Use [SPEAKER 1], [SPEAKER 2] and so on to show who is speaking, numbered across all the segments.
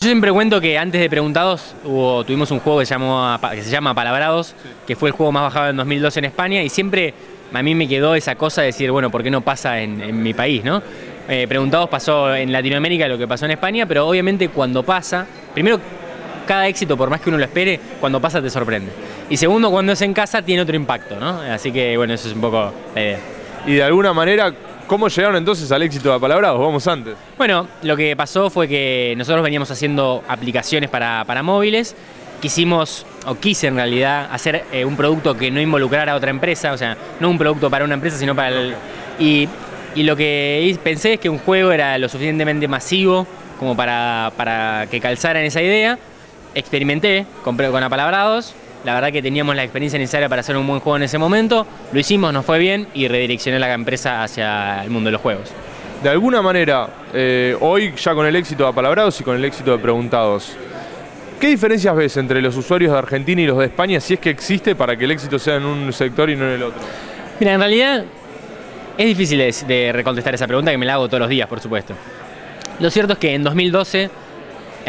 [SPEAKER 1] Yo siempre cuento que antes de Preguntados hubo, tuvimos un juego que se, llamó, que se llama Palabrados, que fue el juego más bajado en 2012 en España y siempre a mí me quedó esa cosa de decir, bueno, ¿por qué no pasa en, mi país? ¿no? Eh, Preguntados pasó en Latinoamérica lo que pasó en España, pero obviamente cuando pasa, primero cada éxito, por más que uno lo espere, cuando pasa te sorprende. Y segundo, cuando es en casa tiene otro impacto, ¿no? Así que bueno, eso es un poco la idea.
[SPEAKER 2] Y de alguna manera, ¿cómo llegaron entonces al éxito de Palabrados? Vamos antes.
[SPEAKER 1] Bueno, lo que pasó fue que nosotros veníamos haciendo aplicaciones para, móviles. Quisimos, o quise en realidad, hacer eh, un producto que no involucrara a otra empresa, o sea, no un producto para una empresa, sino para el... Y, y lo que pensé es que un juego era lo suficientemente masivo como para, para que calzara en esa idea experimenté, compré con apalabrados, la verdad que teníamos la experiencia necesaria para hacer un buen juego en ese momento, lo hicimos, nos fue bien y redireccioné la empresa hacia el mundo de los juegos.
[SPEAKER 2] De alguna manera, eh, hoy ya con el éxito de apalabrados y con el éxito de preguntados, ¿qué diferencias ves entre los usuarios de Argentina y los de España si es que existe para que el éxito sea en un sector y no en el otro?
[SPEAKER 1] Mira, en realidad es difícil de, de recontestar esa pregunta que me la hago todos los días, por supuesto. Lo cierto es que en 2012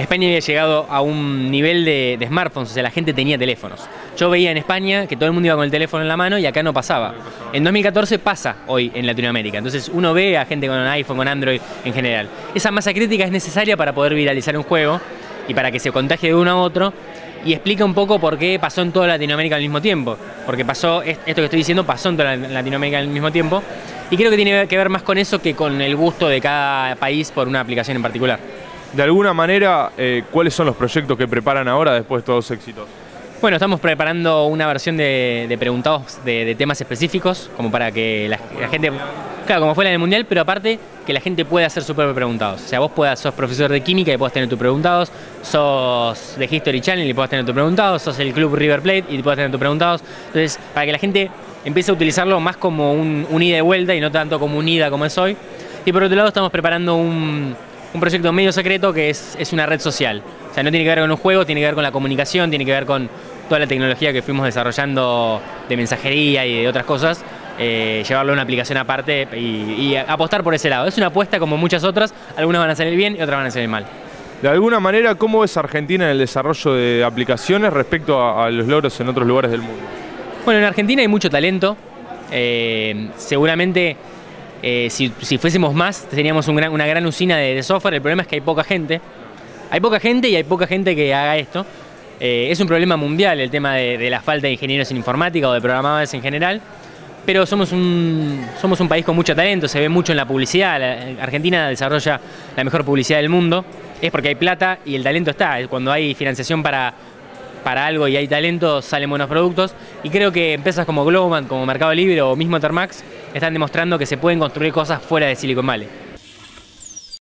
[SPEAKER 1] España había llegado a un nivel de, smartphones, o sea, la gente tenía teléfonos. Yo veía en España que todo el mundo iba con el teléfono en la mano y acá no pasaba. En 2014 pasa hoy en Latinoamérica, entonces uno ve a gente con iPhone, con Android en general. Esa masa crítica es necesaria para poder viralizar un juego y para que se contagie de uno a otro y explica un poco por qué pasó en toda Latinoamérica al mismo tiempo. Porque pasó, esto que estoy diciendo pasó en toda Latinoamérica al mismo tiempo. Y creo que tiene que ver más con eso que con el gusto de cada país por una aplicación en particular
[SPEAKER 2] de alguna manera, eh, ¿cuáles son los proyectos que preparan ahora después de todos éxitos?
[SPEAKER 1] Bueno, estamos preparando una versión de, preguntados de, temas específicos, como para que la, gente, claro, como fue la del Mundial, pero aparte que la gente pueda hacer sus propios preguntados. O sea, vos puedas, sos profesor de química y puedas tener tus preguntados, sos de History Channel y puedas tener tus preguntados, sos el club River Plate y puedas tener tus preguntados. Entonces, para que la gente empiece a utilizarlo más como un, un ida y vuelta y no tanto como un ida como es hoy. Y por otro lado, estamos preparando un, un proyecto medio secreto que es, es una red social. O sea, no tiene que ver con un juego, tiene que ver con la comunicación, tiene que ver con toda la tecnología que fuimos desarrollando de mensajería y de otras cosas, eh, llevarlo a una aplicación aparte y, apostar por ese lado. Es una apuesta como muchas otras, algunas van a salir bien y otras van a salir mal.
[SPEAKER 2] De alguna manera, ¿cómo es Argentina en el desarrollo de aplicaciones respecto a, los logros en otros lugares del mundo?
[SPEAKER 1] Bueno, en Argentina hay mucho talento. Eh, seguramente eh, si, fuésemos más, teníamos una gran usina de, software. El problema es que hay poca gente. Hay poca gente y hay poca gente que haga esto. Eh, es un problema mundial el tema de, la falta de ingenieros en informática o de programadores en general. Pero somos un, somos un país con mucho talento, se ve mucho en la publicidad. Argentina desarrolla la mejor publicidad del mundo. Es porque hay plata y el talento está. Cuando hay financiación para, para algo y hay talento, salen buenos productos. Y creo que empresas como Globant, como Mercado Libre o mismo Termax están demostrando que se pueden construir cosas fuera de Silicon Valley.